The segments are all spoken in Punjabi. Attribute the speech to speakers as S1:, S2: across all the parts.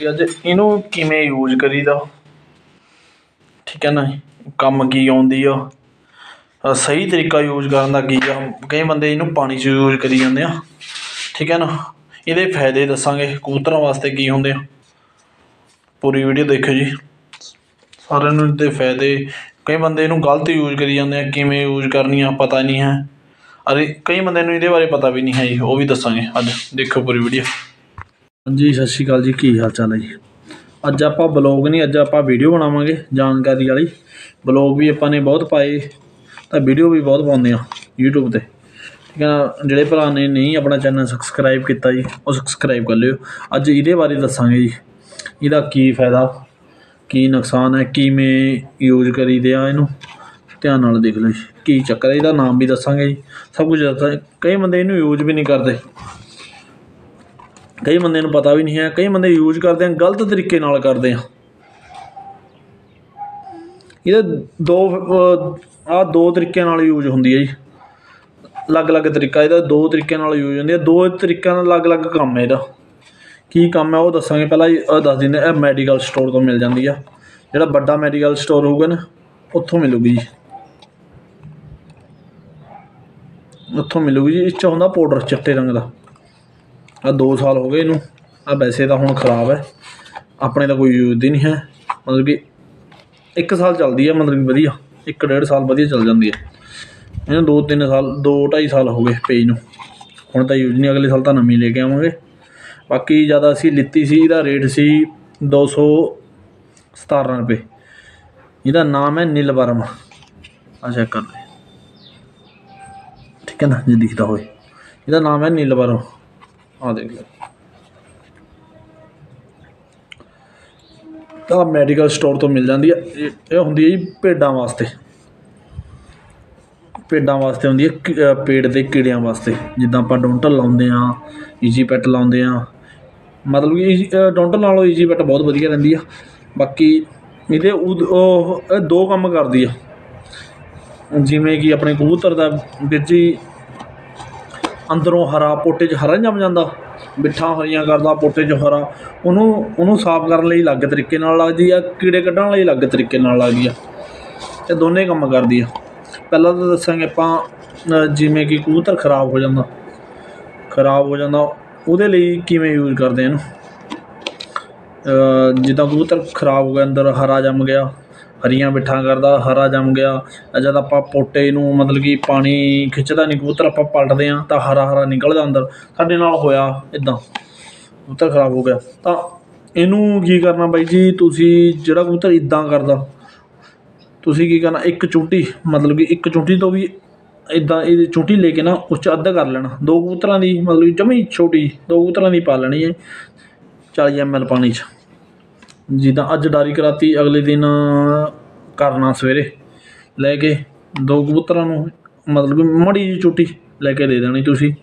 S1: ਅੱਜ ਇਹਨੂੰ ਕਿਵੇਂ ਯੂਜ਼ ਕਰੀਦਾ? ਠੀਕ ਹੈ ਨਾ ਕੰਮ ਕੀ ਆਉਂਦੀ ਆ? ਸਹੀ ਤਰੀਕਾ ਯੂਜ਼ ਕਰਨ ਦਾ ਕੀ ਆ? ਕਈ ਬੰਦੇ ਇਹਨੂੰ ਪਾਣੀ 'ਚ ਯੂਜ਼ ਕਰੀ ਜਾਂਦੇ ਆ। ਠੀਕ ਹੈ ਨਾ? ਇਹਦੇ ਫਾਇਦੇ ਦੱਸਾਂਗੇ, ਕਬੂਤਰਾਂ ਵਾਸਤੇ ਕੀ ਹੁੰਦੇ ਆ? ਪੂਰੀ ਵੀਡੀਓ ਦੇਖਿਓ ਜੀ। ਸਾਰਿਆਂ ਨੂੰ ਇਹਦੇ ਫਾਇਦੇ, ਕਈ ਬੰਦੇ ਇਹਨੂੰ ਗਲਤ ਯੂਜ਼ ਕਰੀ ਜਾਂਦੇ ਆ, ਕਿਵੇਂ ਯੂਜ਼ ਕਰਨੀ ਆ ਪਤਾ ਨਹੀਂ ਹੈ। ਅਰੇ, ਕਈ ਬੰਦੇ ਨੂੰ ਇਹਦੇ ਬਾਰੇ ਪਤਾ ਵੀ ਨਹੀਂ ਹੈ ਜੀ, ਉਹ ਵੀ ਦੱਸਾਂਗੇ ਅੱਜ। ਦੇਖੋ ਪੂਰੀ ਵੀਡੀਓ ਹਾਂਜੀ, ਸਤਿ ਸ਼੍ਰੀ ਅਕਾਲ ਜੀ, ਕੀ ਹਾਲ ਚਾਲ ਹੈ ਜੀ? ਅੱਜ ਆਪਾਂ ਬਲੌਗ ਨਹੀਂ, ਅੱਜ ਆਪਾਂ ਵੀਡੀਓ ਬਣਾਵਾਂਗੇ ਜਾਣਕਾਰੀ ਵਾਲੀ। ਬਲੌਗ ਵੀ ਆਪਾਂ ਨੇ ਬਹੁਤ ਪਾਏ, ਤਾਂ ਵੀਡੀਓ ਵੀ ਬਹੁਤ ਪਾਉਂਦੇ ਆ YouTube ਤੇ। ਠੀਕ ਹੈ ਨਾ? ਜਿਹੜੇ ਭਰਾ ਨੇ ਨਹੀਂ ਆਪਣਾ ਚੈਨਲ ਸਬਸਕ੍ਰਾਈਬ ਕੀਤਾ ਜੀ, ਉਹ ਸਬਸਕ੍ਰਾਈਬ ਕਰ ਲਿਓ। ਅੱਜ ਇਹਦੇ ਬਾਰੇ ਦੱਸਾਂਗੇ ਜੀ, ਇਹਦਾ ਕੀ ਫਾਇਦਾ, ਕੀ ਨੁਕਸਾਨ ਹੈ, ਕਿਵੇਂ ਯੂਜ਼ ਕਰੀਦੇ ਆ ਇਹਨੂੰ। ਧਿਆਨ ਨਾਲ ਦੇਖ ਲਓ ਜੀ, ਕੀ ਚੱਕਰ ਹੈ, ਇਹਦਾ ਨਾਮ ਵੀ ਦੱਸਾਂਗੇ ਜੀ। ਸਭ ਕੁਝ ਦੱਸਾਂਗੇ ਕਈ ਬੰਦੇ ਇਹਨੂੰ ਯੂਜ਼ ਵੀ ਨਹੀਂ ਕਰਦੇ। ਕਈ ਬੰਦੇ ਨੂੰ ਪਤਾ ਵੀ ਨਹੀਂ ਹੈ, ਕਈ ਬੰਦੇ ਯੂਜ਼ ਕਰਦੇ ਆ, ਗਲਤ ਤਰੀਕੇ ਨਾਲ ਕਰਦੇ ਆ। ਇਹਦੇ ਦੋ ਆ ਦੋ ਤਰੀਕਿਆਂ ਨਾਲ ਯੂਜ਼ ਹੁੰਦੀ ਹੈ ਜੀ। ਅਲੱਗ-ਅਲੱਗ ਤਰੀਕਾ, ਇਹਦਾ ਦੋ ਤਰੀਕਿਆਂ ਨਾਲ ਯੂਜ਼ ਹੁੰਦੀ ਹੈ। ਦੋ ਤਰੀਕਿਆਂ ਨਾਲ ਅਲੱਗ-ਅਲੱਗ ਕੰਮ ਹੈ ਇਹਦਾ। ਕੀ ਕੰਮ ਹੈ ਉਹ ਦੱਸਾਂਗੇ ਪਹਿਲਾਂ ਇਹ ਦੱਸ ਦਿੰਦੇ ਇਹ ਮੈਡੀਕਲ ਸਟੋਰ ਤੋਂ ਮਿਲ ਜਾਂਦੀ ਆ। ਜਿਹੜਾ ਵੱਡਾ ਮੈਡੀਕਲ ਸਟੋਰ ਹੋਊਗਾ ਨਾ, ਉੱਥੋਂ ਮਿਲੂਗੀ ਜੀ। ਉੱਥੋਂ ਮਿਲੂਗੀ ਜੀ ਇਸ 'ਚ ਹੁੰਦਾ ਪਾਊਡਰ ਚਿੱਟੇ ਰੰਗ ਦਾ। ਆ 2 ਸਾਲ ਹੋ ਗਏ ਇਹਨੂੰ। ਆ ਵੈਸੇ ਤਾਂ ਹੁਣ ਖਰਾਬ ਹੈ। ਆਪਣੇ ਤਾਂ ਕੋਈ ਯੂਜ਼ ਹੀ ਨਹੀਂ ਹੈ। ਮਤਲਬ ਕਿ 1 ਸਾਲ ਚੱਲਦੀ ਹੈ ਮਤਲਬ ਕਿ ਵਧੀਆ। 1 ਡੇਢ ਸਾਲ ਵਧੀਆ ਚੱਲ ਜਾਂਦੀ ਹੈ। ਇਹਨੂੰ 2 3 ਸਾਲ 2 2.5 ਸਾਲ ਹੋ ਗਏ ਪੇਜ ਨੂੰ। ਹੁਣ ਤਾਂ ਯੂਜ਼ ਨਹੀਂ, ਅਗਲੇ ਸਾਲ ਤਾਂ ਨਵੀਂ ਲੈ ਕੇ ਆਵਾਂਗੇ। ਬਾਕੀ ਜ਼ਿਆਦਾ ਅਸੀਂ ਲਿੱਤੀ ਸੀ, ਇਹਦਾ ਰੇਟ ਸੀ 217 ਰੁਪਏ। ਇਹਦਾ ਨਾਮ ਹੈ ਨੀਲਵਰਮ ਆ ਚੈੱਕ ਕਰ ਲੈ ਠੀਕ ਹੈ ਨਾ, ਜੇ ਦਿਖਦਾ ਹੋਵੇ। ਇਹਦਾ ਨਾਮ ਹੈ ਨੀਲਵਰਮ ਆ ਦੇਖ ਲਓ। ਤਾਂ ਮੈਡੀਕਲ ਸਟੋਰ ਤੋਂ ਮਿਲ ਜਾਂਦੀ ਹੈ ਇਹ ਹੁੰਦੀ ਹੈ ਜੀ ਭੇਡਾਂ ਵਾਸਤੇ। ਭੇਡਾਂ ਵਾਸਤੇ ਹੁੰਦੀ ਹੈ ਕੀ- ਪੇਟ ਦੇ ਕੀੜਿਆਂ ਵਾਸਤੇ। ਜਿੱਦਾਂ ਆਪਾਂ ਡੋਂਟਲ ਲਾਉਂਦੇ ਆ ਈਜੀ ਪੈਟ ਲਾਉਂਦੇ ਆ ਮਤਲਬ ਕਿ ਈਜੀ- ਡੋਂਟਲ ਨਾਲੋਂ ਈਜੀ ਪੈਟ ਬਹੁਤ ਵਧੀਆ ਰਹਿੰਦੀ ਆ। ਬਾਕੀ ਇਹਦੇ ਉਦ- ਉਹ, ਇਹ ਦੋ ਕੰਮ ਕਰਦੀ ਆ। ਜਿਵੇਂ ਕਿ ਆਪਣੇ ਕਬੂਤਰ ਦਾ ਵੀਰ ਜੀ ਅੰਦਰੋਂ ਹਰਾ, ਪੋਟੇ 'ਚ ਹਰਾ ਨੀ ਜੰਮ ਜਾਂਦਾ। ਬਿੱਠਾਂ ਹਰੀਆਂ ਕਰਦਾ, ਪੋਟੇ 'ਚ ਹਰਾ। ਉਹਨੂੰ ਉਹਨੂੰ ਸਾਫ਼ ਕਰਨ ਲਈ ਅਲੱਗ ਤਰੀਕੇ ਨਾਲ ਲੱਗਦੀ ਆ, ਕੀੜੇ ਕੱਢਣ ਲਈ ਅਲੱਗ ਤਰੀਕੇ ਨਾਲ ਲੱਗਦੀ ਆ। ਇਹ ਦੋਨੇ ਕੰਮ ਕਰਦੀ ਆ। ਪਹਿਲਾਂ ਤਾਂ ਦੱਸਾਂਗੇ ਆਪਾਂ ਜਿਵੇਂ ਕਿ ਕਬੂਤਰ ਖਰਾਬ ਹੋ ਜਾਂਦਾ। ਖਰਾਬ ਹੋ ਜਾਂਦਾ, ਉਹਦੇ ਲਈ ਕਿਵੇਂ ਯੂਜ਼ ਕਰਦੇ ਆ ਇਹਨੂੰ? ਜਿੱਦਾਂ ਕਬੂਤਰ ਖਰਾਬ ਹੋ ਗਿਆ, ਅੰਦਰ ਹਰਾ ਜੰਮ ਗਿਆ। ਹਰੀਆਂ ਬਿੱਠਾਂ ਕਰਦਾ, ਹਰਾ ਜੰਮ ਗਿਆ। ਜਦ ਆਪਾਂ ਪੋਟੇ ਨੂੰ ਮਤਲਬ ਕਿ ਪਾਣੀ ਖਿੱਚਦਾ ਨਹੀਂ ਕਬੂਤਰ ਆਪਾਂ ਪਲਟਦੇ ਹਾਂ ਤਾਂ ਹਰਾ ਹਰਾ ਨਿਕਲਦਾ ਅੰਦਰ। ਸਾਡੇ ਨਾਲ ਹੋਇਆ ਇਦਾਂ ਕਬੂਤਰ ਖਰਾਬ ਹੋ ਗਿਆ। ਤਾਂ ਇਹਨੂੰ ਕੀ ਕਰਨਾ ਬਾਈ ਜੀ? ਤੁਸੀਂ ਜਿਹੜਾ ਕਬੂਤਰ ਇਦਾਂ ਕਰਦਾ, ਤੁਸੀਂ ਕੀ ਕਰਨਾ? ਇੱਕ ਚੂੰਟੀ, ਮਤਲਬ ਕਿ ਇੱਕ ਚੂੰਟੀ ਤੋਂ ਵੀ ਇਦਾਂ ਇਹ ਚੂੰਟੀ ਲੈ ਕੇ ਨਾ ਉੱਚ ਅੱਧਾ ਕਰ ਲੈਣਾ। ਦੋ ਕਬੂਤਰਾਂ ਦੀ, ਮਤਲਬ ਕਿ ਜਮੀ ਛੋਟੀ, ਦੋ ਕਬੂਤਰਾਂ ਦੀ ਪਾ ਲੈਣੀ ਹੈ। 40 ਐਮਐਲ ਪਾਣੀ 'ਚ। ਜਿੱਦਾਂ ਅੱਜ ਡਾਰੀ ਕਰਾਤੀ, ਅਗਲੇ ਦਿਨ ਕਰਨਾ ਸਵੇਰੇ। ਲੈ ਕੇ ਦੋ ਕਬੂਤਰਾਂ ਨੂੰ, ਮਤਲਬ ਕਿ ਮੜੀ ਜਿਹੀ ਚੂਟੀ ਲੈ ਕੇ ਦੇ ਦੇਣੀ ਤੁਸੀਂ।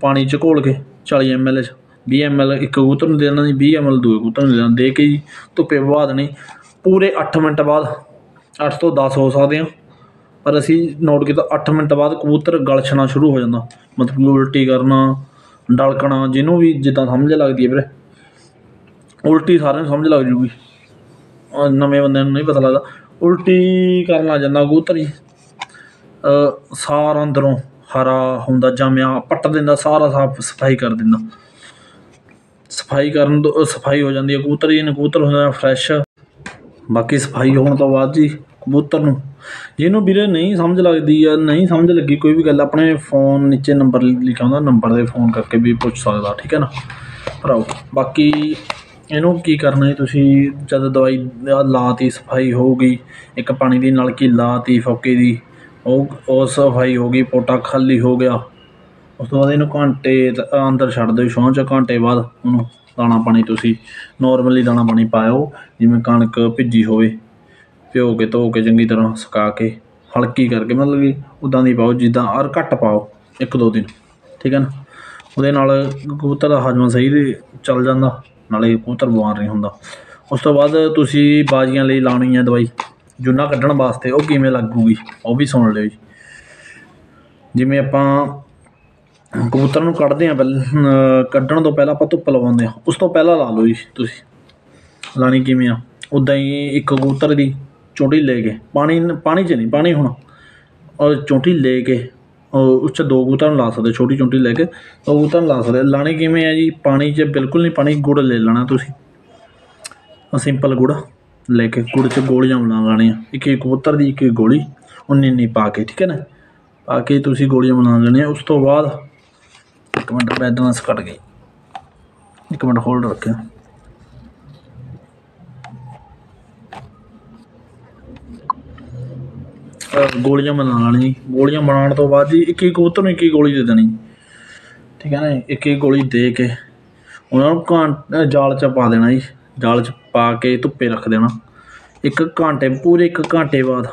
S1: ਪਾਣੀ 'ਚ ਘੋਲ ਕੇ ਚਾਲੀ 40 ਐਮਐਲ 'ਚ। ਵੀਹ 20 ਐਮਐਲ ਇੱਕ ਕਬੂਤਰ ਨੂੰ ਦੇ ਦੇਣਾ ਜੀ, ਵੀਹ 20 ਐਮਐਲ ਦੂਏ ਕਬੂਤਰ ਨੂੰ ਦੇ ਦੇਣਾ। ਦੇ ਕੇ ਜੀ, ਧੁੱਪੇ ਵਹਾ ਦੇਣੀ। ਪੂਰੇ ਅੱਠ ਮਿੰਟ ਬਾਅਦ, ਅੱਠ ਤੋਂ ਦਸ ਹੋ ਸਕਦੇ ਆ। ਪਰ ਅਸੀਂ ਨੋਟ ਕੀਤਾ, ਅੱਠ ਮਿੰਟ ਬਾਅਦ ਕਬੂਤਰ ਗਲਛਣਾ ਸ਼ੁਰੂ ਹੋ ਜਾਂਦਾ। ਮਤਲਬ ਉਲਟੀ ਕਰਨਾ, ਡਲਕਣਾ, ਜਿਹਨੂੰ ਵੀ ਜਿੱਦਾਂ ਸਮਝ ਲੱਗਦੀ ਹੈ ਵੀਰੇ। ਉਲਟੀ ਸਾਰਿਆਂ ਨੂੰ ਸਮਝ ਲੱਗ ਜੂਗੀ। ਨਵੇਂ ਬੰਦਿਆਂ ਨੂੰ ਨਹੀਂ ਪਤਾ ਲੱਗਦਾ। ਉਲਟੀ ਕਰਨ ਲੱਗ ਜਾਂਦਾ ਕਬੂਤਰ ਜੀ ਅ, ਸਾਰ ਅੰਦਰੋਂ ਹਰਾ ਹੁੰਦਾ ਜਮਿਆ ਪੱਟ ਦਿੰਦਾ ਸਾਰਾ ਸਾਫ਼ ਸਫ਼ਾਈ ਕਰ ਦਿੰਦਾ। ਸਫ਼ਾਈ ਕਰਨ ਤੋਂ ਸਫ਼ਾਈ ਹੋ ਜਾਂਦੀ ਹੈ। ਕਬੂਤਰ ਜੀ ਨੇ ਕਬੂਤਰ ਹੁੰਦਾ ਫਰੈਸ਼ ਬਾਕੀ ਸਫ਼ਾਈ ਹੋਣ ਤੋਂ ਬਾਅਦ ਜੀ ਕਬੂਤਰ ਨੂੰ ਜਿਹਨੂੰ ਵੀਰੇ ਨਹੀਂ ਸਮਝ ਲੱਗਦੀ ਆ ਨਹੀਂ ਸਮਝ ਲੱਗੀ ਕੋਈ ਵੀ ਗੱਲ ਆਪਣੇ ਫੋਨ ਨੀਚੇ ਨੰਬਰ ਲਿਖਿਆ ਹੁੰਦਾ ਨੰਬਰ ਦੇ ਫੋਨ ਕਰਕੇ ਵੀ ਪੁੱਛ ਸਕਦਾ ਠੀਕ ਹੈ ਨਾ? ਭਰਾਓ ਬਾਕੀ ਇਹਨੂੰ ਕੀ ਕਰਨਾ ਹੈ ਤੁਸੀਂ? ਜਦ ਦਵਾਈ ਲਾ ਤੀ ਸਫ਼ਾਈ ਹੋਊਗੀ ਇੱਕ ਪਾਣੀ ਦੀ ਨਲਕੀ ਲਾ ਤੀ ਫੋਕੇ ਦੀ, ਉਹ ਉਹ ਸਫ਼ਾਈ ਹੋ ਗਈ, ਪੋਟਾ ਖਾਲੀ ਹੋ ਗਿਆ। ਉਸ ਤੋਂ ਬਾਅਦ ਇਹਨੂੰ ਘੰਟੇ ਅੰਦਰ ਛੱਡ ਦਿਓ ਛਾਂ ਚ ਘੰਟੇ ਬਾਅਦ ਉਹਨੂੰ ਦਾਣਾ ਪਾਣੀ ਤੁਸੀਂ ਨੋਰਮਲੀ ਦਾਣਾ ਪਾਣੀ ਪਾਇਓ, ਜਿਵੇਂ ਕਣਕ ਭਿੱਜੀ ਹੋਵੇ। ਭਿਓ ਕੇ, ਧੋ ਕੇ, ਚੰਗੀ ਤਰ੍ਹਾਂ ਸੁਕਾ ਕੇ, ਹਲਕੀ ਕਰਕੇ, ਮਤਲਬ ਕਿ ਉਦਾਂ ਦੀ ਪਾਓ, ਜਿੱਦਾਂ ਔਰ ਘੱਟ ਪਾਓ, ਇੱਕ ਦੋ ਦਿਨ, ਠੀਕ ਹੈ ਨਾ? ਉਹਦੇ ਨਾਲ ਕਬੂਤਰ ਦਾ ਹਜਮ ਸਹੀ ਚੱਲ ਜਾਂਦਾ। ਨਾਲੇ ਕਬੂਤਰ ਬਿਮਾਰ ਨਹੀਂ ਹੁੰਦਾ। ਉਸ ਤੋਂ ਬਾਅਦ ਤੁਸੀਂ ਬਾਜ਼ੀਆਂ ਲਈ ਲਾਉਣੀ ਹੈ ਦਵਾਈ। ਜੁੰਨਾ ਕੱਢਣ ਵਾਸਤੇ ਉਹ ਕਿਵੇਂ ਲੱਗੂਗੀ, ਉਹ ਵੀ ਸੁਣ ਲਿਓ ਜੀ। ਜਿਵੇਂ ਆਪਾਂ ਕਬੂਤਰ ਨੂੰ ਕੱਢਦੇ ਆ ਪਹਿਲਾਂ ਕੱਢਣ ਤੋਂ ਪਹਿਲਾਂ ਆਪਾਂ ਧੁੱਪ ਲਵਾਉਂਦੇ ਆ। ਉਸ ਤੋਂ ਪਹਿਲਾਂ ਲਾ ਲਓ ਜੀ ਤੁਸੀਂ। ਲਾਣੀ ਕਿਵੇਂ ਆ? ਉਦਾਂ ਹੀ ਇੱਕ ਕਬੂਤਰ ਦੀ ਚੋਟੀ ਲੈ ਕੇ, ਪਾਣੀ ਪਾਣੀ 'ਚ ਨਹੀਂ, ਪਾਣੀ ਹੁਣ। ਔਰ ਚੋਟੀ ਲੈ ਕੇ ਉਹ ਉਸ 'ਚ ਦੋ ਕਬੂਤਰ ਨੂੰ ਲਾ ਸਕਦੇ, ਛੋਟੀ ਚੋਟੀ ਲੈ ਕੇ ਦੋ ਕਬੂਤਰ ਨੂੰ ਲਾ ਸਕਦੇ। ਲਾਣੀ ਕਿਵੇਂ ਆ ਜੀ? ਪਾਣੀ 'ਚ ਬਿਲਕੁਲ ਨਹੀਂ ਪਾਣੀ, ਗੁੜ ਲੈ ਲੈਣਾ ਤੁਸੀਂ। ਸਿੰਪਲ ਗੁੜ ਲੈ ਕੇ, ਗੁੜ 'ਚ ਗੋਲੀਆਂ ਬਣਾ ਲੈਣੀਆਂ। ਇੱਕ ਇੱਕ ਕਬੂਤਰ ਦੀ ਇੱਕ ਇੱਕ ਗੋਲੀ ਉਨੀ ਉਨੀ ਪਾ ਕੇ, ਠੀਕ ਹੈ ਨਾ? ਪਾ ਕੇ ਤੁਸੀਂ ਗੋਲੀਆਂ ਬਣਾ ਲੈਣੀਆਂ। ਉਸ ਤੋਂ ਬਾਅਦ ਇੱਕ ਮਿੰਟ ਬੈਲੈਂਸ ਕੱਟ ਗਈ ਇੱਕ ਮਿੰਟ ਹੋਲਡ ਰੱਖਿਆ। ਗੋਲੀਆਂ ਬਣਾ ਲੈਣੀ ਜੀ। ਗੋਲੀਆਂ ਬਣਾਉਣ ਤੋਂ ਬਾਅਦ ਜੀ ਇੱਕ ਇੱਕ ਕਬੂਤਰ ਨੂੰ ਇੱਕ ਇੱਕ ਗੋਲੀ ਦੇ ਦੇਣੀ। ਠੀਕ ਹੈ ਨਾ ਇੱਕ ਇੱਕ ਗੋਲੀ ਦੇ ਕੇ ਉਹਨਾਂ ਨੂੰ ਘਾਂ ਜਾਲ 'ਚ ਪਾ ਦੇਣਾ ਜੀ। ਜਾਲ 'ਚ ਪਾ ਕੇ ਧੁੱਪੇ ਰੱਖ ਦੇਣਾ। ਇੱਕ ਘੰਟੇ, ਪੂਰੇ ਇੱਕ ਘੰਟੇ ਬਾਅਦ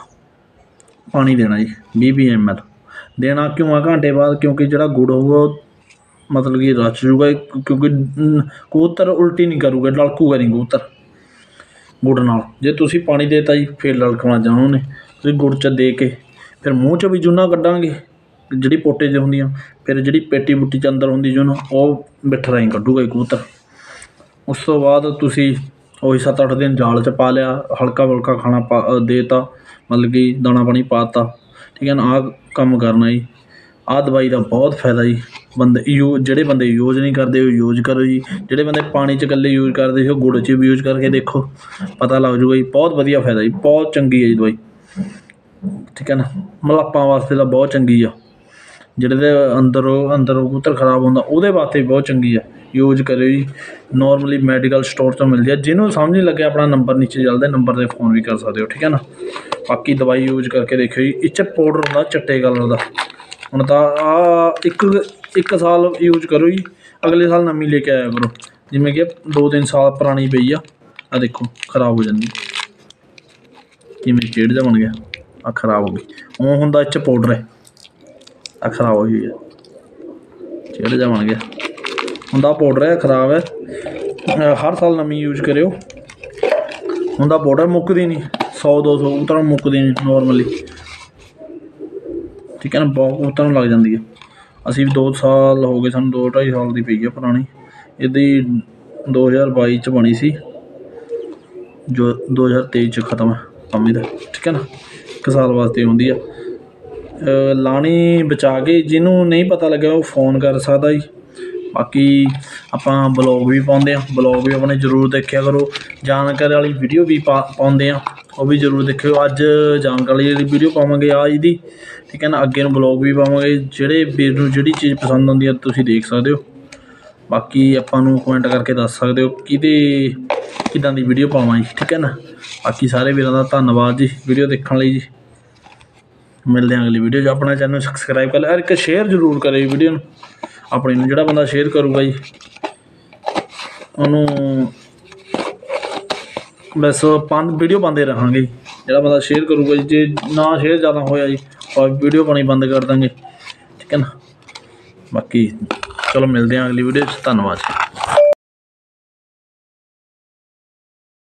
S1: ਪਾਣੀ ਦੇਣਾ ਜੀ 20 ਵੀਹ ਐਮ ਦੇਣਾ ਕਿਉਂ ਆ ਘੰਟੇ ਬਾਅਦ? ਕਿਉਂਕਿ ਜਿਹੜਾ ਗੁੜ ਹੋਊਗਾ ਉਹ ਮਤਲਬ ਕਿ ਰਚ ਜੂਗਾ ਕਿਉਂਕਿ ਕਬੂਤਰ ਉਲਟੀ ਨਹੀਂ ਕਰੂਗਾ ਲੜਕੂਗਾ ਨਹੀਂ ਕਬੂਤਰ। ਗੁੜ ਨਾਲ। ਜੇ ਤੁਸੀਂ ਪਾਣੀ ਦੇਤਾ ਜੀ, ਫਿਰ ਲੜਕਣਾ ਜਾਣਾ ਉਹਨੇ। ਤੁਸੀਂ ਗੁੜ ਚ ਦੇ ਕੇ ਫਿਰ ਮੂੰਹ ਚ ਵੀ ਜੂਨਾ ਕੱਢਾਂਗੇ, ਜਿਹੜੀ ਪੋਟੇ 'ਚ ਹੁੰਦੀਆਂ, ਫਿਰ ਜਿਹੜੀ ਪੇਟੀ ਬੁੱਟੀ ਚ ਅੰਦਰ ਹੁੰਦੀ ਜੂਨ, ਉਹ ਬਿੱਠ ਰਾਹੀਂ ਕੱਢੂਗਾ ਜੀ ਕਬੂਤਰ ਉਸ ਤੋਂ ਬਾਅਦ ਤੁਸੀਂ ਉਹੀ 7-8 ਦਿਨ ਜਾਲ 'ਚ ਪਾ ਲਿਆ, ਹਲਕਾ ਫੁਲਕਾ ਖਾਣਾ ਪਾ ਦੇ ਤਾ, ਮਤਲਬ ਕਿ ਦਾਣਾ ਪਾਣੀ ਪਾ ਤਾ, ਠੀਕ ਹੈ ਨਾ, ਆਹ ਕੰਮ ਕਰਨਾ ਜੀ। ਆਹ ਦਵਾਈ ਦਾ ਬਹੁਤ ਫਾਇਦਾ ਜੀ। ਬੰਦੇ ਯੂ, ਜਿਹੜੇ ਬੰਦੇ ਯੂਜ਼ ਨਹੀਂ ਕਰਦੇ, ਉਹ ਯੂਜ਼ ਕਰੋ ਜੀ। ਜਿਹੜੇ ਬੰਦੇ ਪਾਣੀ 'ਚ ਇਕੱਲੇ ਯੂਜ਼ ਕਰਦੇ ਸੀ ਉਹ ਗੁੜ 'ਚ ਵੀ ਯੂਜ਼ ਕਰਕੇ ਦੇਖੋ, ਪਤਾ ਲੱਗ ਜੂਗਾ ਜੀ। ਬਹੁਤ ਵਧੀਆ ਫਾਇਦਾ ਜੀ, ਬਹੁਤ ਚੰਗੀ ਹੈ ਜੀ ਦਵਾਈ। ਠੀਕ ਹੈ ਨਾ? ਮਲਾਪਾਂ ਵਾਸਤੇ ਤਾਂ ਬਹੁਤ ਚੰਗੀ ਆ। ਜਿਹੜੇ ਦੇ ਅੰਦਰ ਅੰਦਰ ਕਬੂਤਰ ਖਰਾਬ ਹੁੰਦਾ, ਉਹਦੇ ਵਾਸਤੇ ਵੀ ਬਹੁਤ ਚੰਗੀ ਆ। ਯੂਜ਼ ਕਰਿਓ ਜੀ। ਨੋਰਮਲੀ ਮੈਡੀਕਲ ਸਟੋਰ ਤੋਂ ਮਿਲਦੀ ਆ। ਜਿਹਨੂੰ ਸਮਝ ਨਹੀਂ ਲੱਗਿਆ, ਆਪਣਾ ਨੰਬਰ ਨੀਚੇ ਚੱਲਦਾ ਨੰਬਰ ਤੇ ਫੋਨ ਵੀ ਕਰ ਸਕਦੇ ਹੋ, ਠੀਕ ਹੈ ਨਾ? ਬਾਕੀ ਦਵਾਈ ਯੂਜ਼ ਕਰਕੇ ਦੇਖਿਓ ਜੀ। ਇਹ 'ਚ ਪਾਊਡਰ ਹੁੰਦਾ, ਚਿੱਟੇ ਕਲਰ ਦਾ। ਹੁਣ ਤਾਂ ਆ ਇੱਕ ਇੱਕ ਸਾਲ ਯੂਜ਼ ਕਰੋ ਜੀ। ਅਗਲੇ ਸਾਲ ਨਵੀਂ ਲੈ ਕੇ ਆਇਆ ਕਰੋ। ਜਿਵੇਂ ਕਿ ਦੋ ਤਿੰਨ ਸਾਲ ਪੁਰਾਣੀ ਪਈ ਆ। ਆ ਦੇਖੋ, ਖਰਾਬ ਹੋ ਜਾਂਦੀ। ਕਿਵੇਂ ਚੇੜ ਜਾ ਬਣ ਗਿਆ? ਆ ਖਰਾਬ ਹੋ ਗਈ। ਉਹ ਹੁੰਦਾ ਇਹ 'ਚ ਪਾਊਡਰ ਹੈ। ਆ ਖਰਾਬ ਹੋਈ ਹੈ। ਚੇੜ ਜਾ ਬਣ ਗਿਆ? ਹੁੰਦਾ ਪਾਊਡਰ ਹੈ, ਖਰਾਬ ਹੈ। ਹਰ ਸਾਲ ਨਵੀਂ ਯੂਜ਼ ਕਰਿਓ। ਹੁੰਦਾ ਪਾਊਡਰ ਮੁੱਕਦੀ ਨਹੀਂ। 100 200 ਉਤਰਾਂ ਮੁੱਕਦੀ ਨਹੀਂ ਨਾਰਮਲੀ ਠੀਕ ਹੈ ਨਾ? ਬਹੁਤ ਉਤਰਾਂ ਲੱਗ ਜਾਂਦੀ ਹੈ। ਅਸੀਂ ਵੀ 2 ਸਾਲ ਹੋ ਗਏ ਸਾਨੂੰ 2 2.5 ਸਾਲ ਦੀ ਪਈ ਹੈ ਪੁਰਾਣੀ। ਇਹਦੀ 2022 ਚ ਬਣੀ ਸੀ। ਜੋ 2023 ਚ ਖਤਮ ਹੈ। ਕੰਮ ਇਹਦਾ, ਠੀਕ ਹੈ ਨਾ? ਕਿਸਾਨ ਵਾਸਤੇ ਆਉਂਦੀ ਆ। ਅਹ ਲਾਣੀ ਬਚਾ ਕੇ ਜਿਹਨੂੰ ਨਹੀਂ ਪਤਾ ਲੱਗਿਆ ਉਹ ਫੋਨ ਕਰ ਸਕਦਾ ਜੀ। ਬਾਕੀ ਆਪਾਂ ਬਲੌਗ ਵੀ ਪਾਉਂਦੇ ਆ ਬਲੌਗ ਵੀ ਆਪਣੇ ਜ਼ਰੂਰ ਦੇਖਿਆ ਕਰੋ। ਜਾਣਕਾਰੀ ਵਾਲੀ ਵੀਡੀਓ ਵੀ ਪਾ, ਪਾਉਂਦੇ ਆ ਉਹ ਵੀ ਜ਼ਰੂਰ ਦੇਖਿਓ। ਅੱਜ ਜਾਣਕਾਰੀ ਵਾਲੀ ਵੀਡੀਓ ਪਾਵਾਂਗੇ ਆ ਇਹਦੀ ਠੀਕ ਹੈ ਨਾ? ਅੱਗੇ ਨੂੰ ਬਲੌਗ ਵੀ ਪਾਵਾਂਗੇ। ਜਿਹੜੇ ਵੀਰ ਨੂੰ ਜਿਹੜੀ ਚੀਜ਼ ਪਸੰਦ ਆਉਂਦੀ ਆ, ਤੁਸੀਂ ਦੇਖ ਸਕਦੇ ਹੋ। ਬਾਕੀ ਆਪਾਂ ਨੂੰ ਕਮੈਂਟ ਕਰਕੇ ਦੱਸ ਸਕਦੇ ਹੋ। ਕਿਹਦੇ ਕਿੱਦਾਂ ਦੀ ਵੀਡੀਓ ਪਾਵਾਂ ਜੀ ਠੀਕ ਹੈ ਨਾ? ਬਾਕੀ ਸਾਰੇ ਵੀਰਾਂ ਦਾ ਧੰਨਵਾਦ ਜੀ ਵੀਡੀਓ ਦੇਖਣ ਲਈ ਜੀ। ਮਿਲਦੇ ਹਾਂ ਅਗਲੀ ਵੀਡੀਓ 'ਚ। ਆਪਣਾ ਚੈਨਲ ਸਬਸਕ੍ਰਾਈਬ ਕਰ ਲਿਆ ਯਾਰ ਇੱਕ ਸ਼ੇਅਰ ਜ਼ਰੂਰ ਕਰੇ ਵੀਡੀਓ ਨੂੰ। ਆਪਣੀ ਨੂੰ ਜਿਹੜਾ ਬੰਦਾ ਸ਼ੇਅਰ ਕਰੂਗਾ ਜੀ। ਉਹਨੂੰ ਬਸ ਪੰਜ ਵੀਡੀਓ ਪਾਉਂਦੇ ਰਹਾਂਗੇ। ਜੀ। ਜਿਹੜਾ ਬੰਦਾ ਸ਼ੇਅਰ ਕਰੂਗਾ ਜੀ, ਜੇ ਨਾ ਸ਼ੇਅਰ ਜ਼ਿਆਦਾ ਹੋਇਆ ਜੀ, ਆਪਾਂ ਵੀਡੀਓ ਪਾਣੀ ਬੰਦ ਕਰ ਦਾਂਗੇ। ਠੀਕ ਹੈ ਨਾ? ਬਾਕੀ ਚਲੋ ਮਿਲਦੇ ਹਾਂ ਅਗਲੀ ਵੀਡੀਓ 'ਚ। ਧੰਨਵਾਦ ਜੀ।